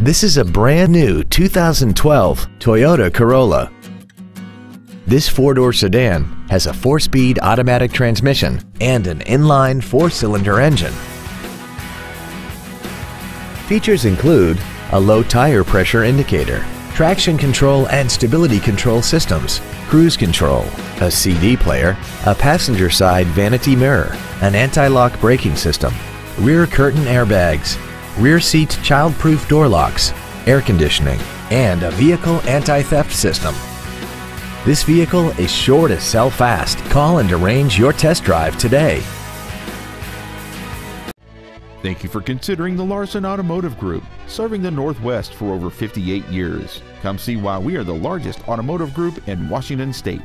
This is a brand new 2012 Toyota Corolla. This four-door sedan has a four-speed automatic transmission and an inline four-cylinder engine. Features include a low tire pressure indicator, traction control and stability control systems, cruise control, a CD player, a passenger side vanity mirror, an anti-lock braking system, rear curtain airbags, rear seat child-proof door locks, air conditioning, and a vehicle anti-theft system. This vehicle is sure to sell fast. Call and arrange your test drive today. Thank you for considering the Larson Automotive Group, serving the Northwest for over 58 years. Come see why we are the largest automotive group in Washington State.